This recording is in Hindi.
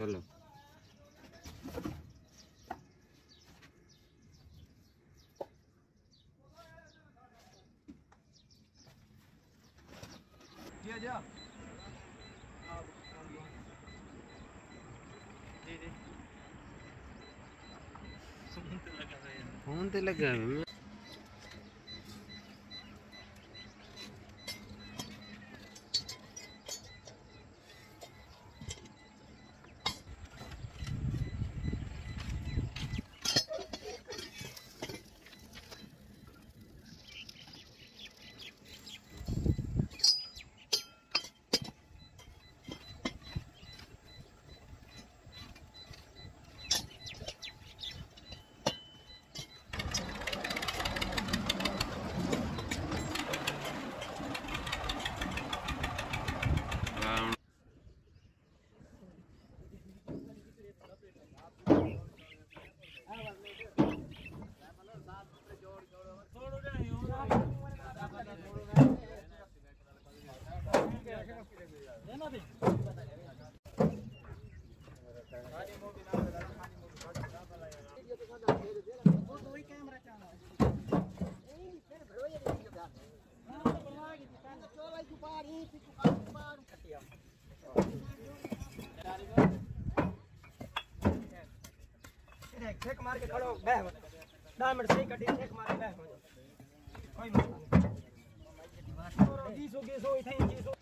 चलो। जी। जा जी। जी सुनते लगा रहे हैं। फ़ोन ते लगा हाँ, ठेक मार के खड़ो, बह ना मिनट सही कटी, ठेक मार के बह कोई मसला नहीं। 20 20 इथे 20